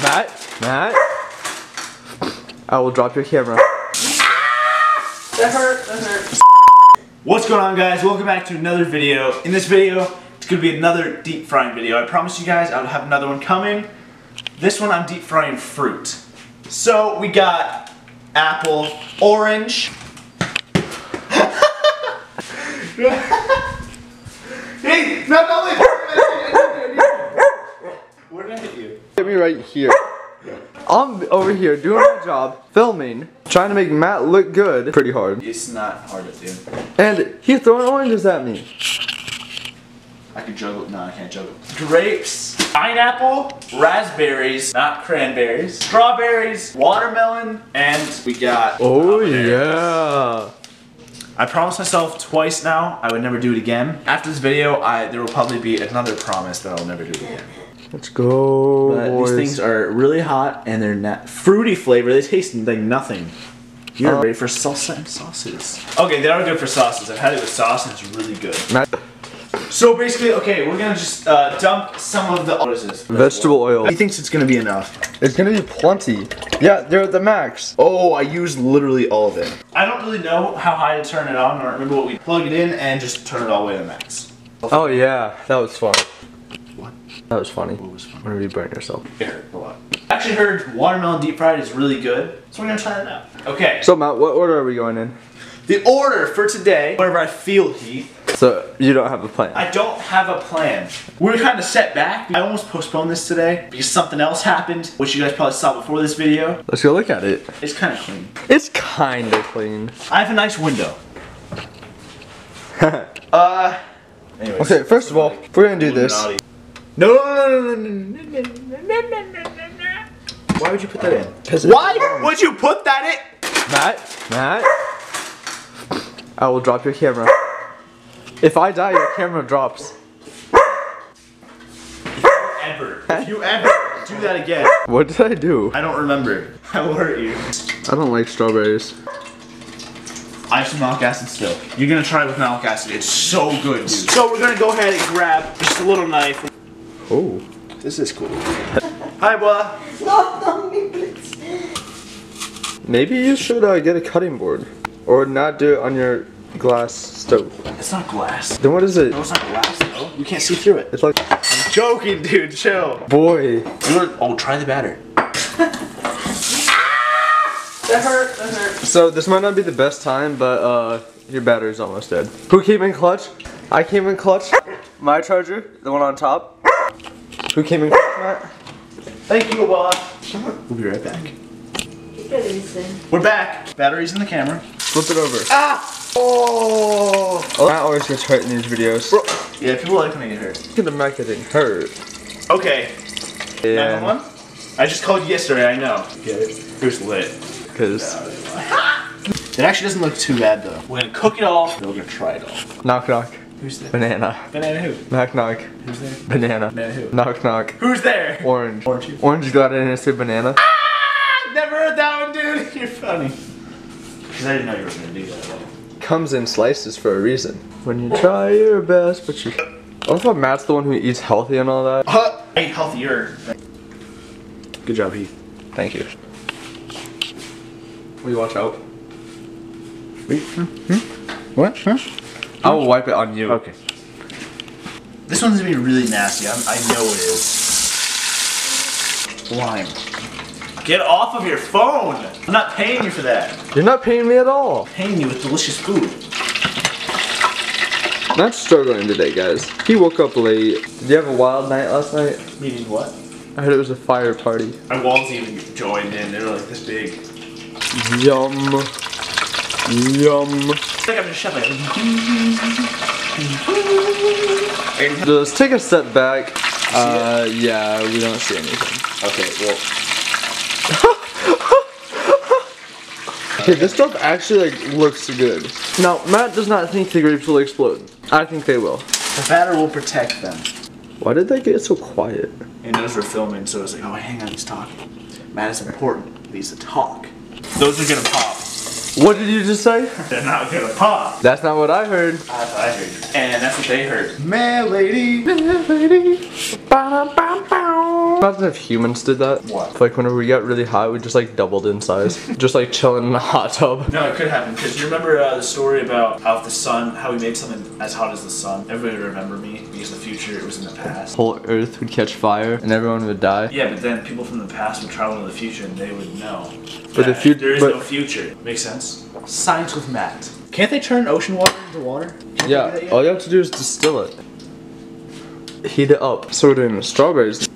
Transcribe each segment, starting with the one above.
Matt, Matt, I will drop your camera. That hurt, that hurt. What's going on guys? Welcome back to another video. In this video, it's gonna be another deep frying video. I promise you guys I'll have another one coming. This one I'm deep frying fruit. So we got apple, orange. hey, no, no, wait. Where did I hit you? Hit me right here. I'm over here doing my job, filming, trying to make Matt look good. Pretty hard. It's not hard to do. And he's throwing oranges at me. I can juggle. No, I can't juggle. Grapes, pineapple, raspberries, not cranberries, strawberries, watermelon, and we got. Oh yeah. I promised myself twice now I would never do it again. After this video, I there will probably be another promise that I'll never do it again. Let's go, But boys. these things are really hot and they're not fruity flavor. They taste like nothing. You're Uh, ready for salsa and sauces. Okay, they are good for sauces. I've had it with sauce and it's really good. Matt, So basically, okay, we're gonna just uh, dump some of the what is this? vegetable oil. He thinks it's gonna be enough. It's gonna be plenty. Yeah, they're at the max. Oh, I used literally all of it. I don't really know how high to turn it on. I don't remember what we plug it in and just turn it all the way to max. Oh yeah, that was fun. That was funny. What was fun? Whenever you burn yourself. It hurt a lot. I actually heard watermelon deep fried is really good, so we're gonna try that out. Okay. So Matt, what order are we going in? The order for today, whenever I feel heat, So you don't have a plan. I don't have a plan. We're kind of set back. I almost postponed this today because something else happened, which you guys probably saw before this video. Let's go look at it. It's kind of clean. It's kinda clean. I have a nice window. Uh. Anyways. okay, first of all, if we're gonna do this. No, no, no, no, no, no, no, no, no, no, no, no. Why would you put that in? Why would you put that in? Matt, Matt, I will drop your camera. If I die, your camera drops. Ever. If you ever do that again, What did I do? I don't remember. I will hurt you. I don't like strawberries. I have some malic acid still. You're gonna try it with malic acid. It's so good, dude. So we're gonna go ahead and grab just a little knife. Oh. This is cool. Hi, boy. No, no, me, please. Maybe you should uh, get a cutting board. Or not do it on your glass stove. It's not glass. Then what is it? No, it's not glass though. You can't see through it. It's like, I'm joking, dude. Chill. boy. Oh, try the batter. That hurt, that hurt. So this might not be the best time, but uh, your battery's almost dead. Who came in clutch? I came in clutch. My charger, the one on top. Who came in clutch, Matt? Thank you, boss. We'll be right back. We're back. Batteries in the camera. Flip it over. Ah! Oh! Matt always gets hurt in these videos. Bro. Yeah, people like when they get hurt. Look at the Matt getting hurt. Okay. Yeah. 911? I just called you yesterday, I know. Get it? It was lit. Because It actually doesn't look too bad though. We're gonna cook it all, we're gonna try it all. knock knock. Who's there? Banana. Banana who? Knock knock. Who's there? Banana. Banana who? Knock knock. Who's there? Orange. Orange. Orange got in and said banana. Ah, never heard that one, dude. You're funny. Because I didn't know you were gonna do that. Comes in slices for a reason. When you try your best, but you. I love how Matt's the one who eats healthy and all that. Uh, I eat healthier. Good job, Heath. Thank you. Will you watch out? Wait. What? Huh? I will wipe it on you. Okay. This one's gonna be really nasty. I'm, I know it is. Lime. Get off of your phone! I'm not paying you for that. You're not paying me at all. I'm paying you with delicious food. Matt's struggling today, guys. He woke up late. Did you have a wild night last night? Meaning what? I heard it was a fire party. My walls even joined in. They're like this big. Yum. Yum. It's like I'm just shoving. Let's take a step back. Uh, yeah, we don't see anything. Okay, well. Okay, this stuff actually like looks good. Now, Matt does not think the grapes will explode. I think they will. The batter will protect them. Why did they get so quiet? He knows we're filming, so it's like, oh, hang on, he's talking. Matt is important. He needs to talk. Those are gonna pop. What did you just say? They're not gonna pop. That's not what I heard. That's what I heard. And that's what they heard. Man, lady. Lady. Ba-dum-bum-bow. Imagine if humans did that. What? Like whenever we got really hot, we just like doubled in size. just like chilling in a hot tub. No, it could happen because you remember uh, the story about how if the sun, how we made something as hot as the sun. Everybody would remember me because the future it was in the past. Whole Earth would catch fire and everyone would die. Yeah, but then people from the past would travel to the future and they would know. But the that fut- there is but- no future. Makes sense. Science with Matt. Can't they turn ocean water into water? Can't Yeah, all you have to do is distill it. Heat it up. So we're doing strawberries.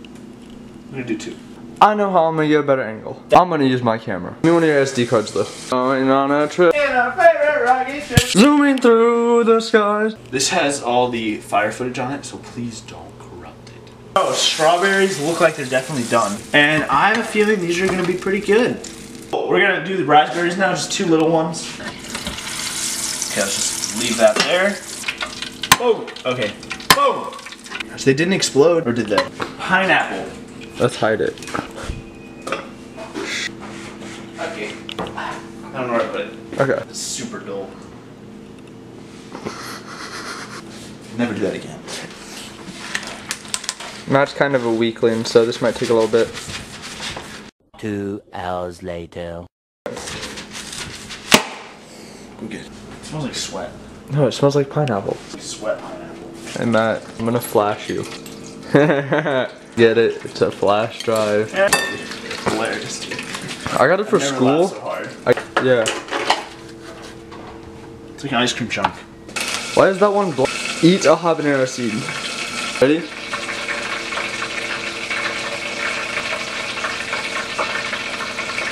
I'm gonna do two. I know how I'm gonna get a better angle. I'm gonna use my camera. Give me one of your SD cards though. Going on a trip, And our favorite rocket ship. zooming through the skies. This has all the fire footage on it, so please don't corrupt it. Oh, strawberries look like they're definitely done. And I have a feeling these are gonna be pretty good. We're gonna do the raspberries now, just two little ones. Okay, let's just leave that there. Oh, okay. Boom! So they didn't explode, or did they? Pineapple. Let's hide it. Okay. I don't know where to put it. Okay. It's super dull. Never do that again. Matt's kind of a weakling, so this might take a little bit. Two hours later. I'm good. It smells like sweat. No, it smells like pineapple. Sweat pineapple. Hey Matt, I'm gonna flash you. Get it? It's a flash drive. Hilarious. I got it for school. so. I, yeah. It's like an ice cream chunk. Why is that one bl- Eat a habanero seed. Ready?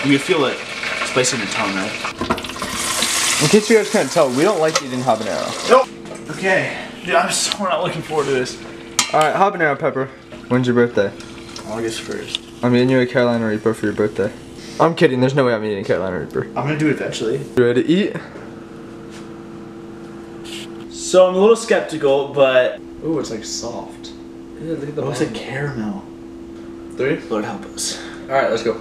You can feel it spice in your tongue, right? In case you guys can't tell, we don't like eating habanero. Nope. Okay. Dude, I'm so not looking forward to this. Alright, habanero pepper. When's your birthday? August 1st. I'm eating you a Carolina Reaper for your birthday. I'm kidding, there's no way I'm eating a Carolina Reaper. I'm gonna do it eventually. You ready to eat? So I'm a little skeptical, but Ooh, it's like soft. Yeah, look at the it looks like caramel. Three? Lord help us. Alright, let's go.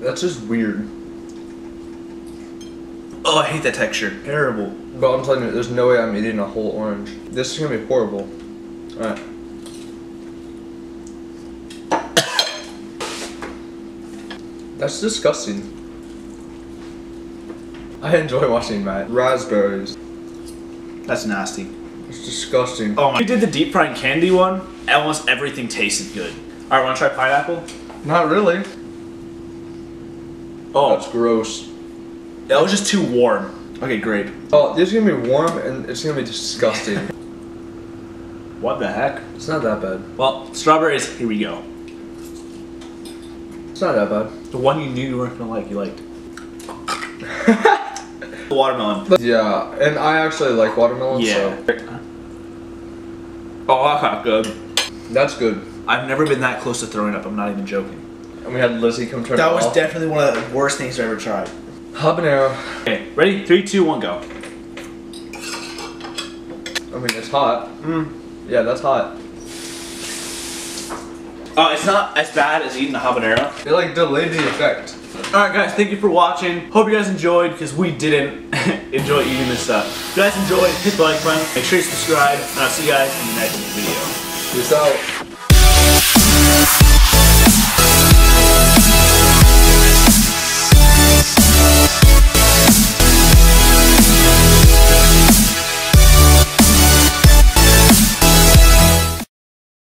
That's just weird. Oh, I hate that texture. Terrible. But I'm telling you, there's no way I'm eating a whole orange. This is gonna be horrible. Alright. That's disgusting. I enjoy watching Matt. Raspberries. That's nasty. It's disgusting. Oh my. We did the deep fried candy one. Almost everything tasted good. Alright, wanna try pineapple? Not really. Oh, That's gross. That was just too warm. Okay, grape. Oh, this is gonna be warm and it's gonna be disgusting. What the heck? it's not that bad. Well, strawberries, here we go. It's not that bad. The one you knew you weren't gonna like, you liked. watermelon. Yeah, and I actually like watermelon, Yeah. so Oh, that's good. that's good. I've never been that close to throwing up. I'm not even joking. And we had Lizzie come turn That it was off. definitely one of the worst things I ever tried. Habanero. Okay, ready? Three, two, one, go. I mean, it's hot. Mm. Yeah, that's hot. Oh, it's not as bad as eating a habanero. It like delayed the effect. Alright guys, thank you for watching. Hope you guys enjoyed, because we didn't enjoy eating this stuff. If you guys enjoyed, hit the like button, make sure you subscribe, and I'll see you guys in the next video. Peace out.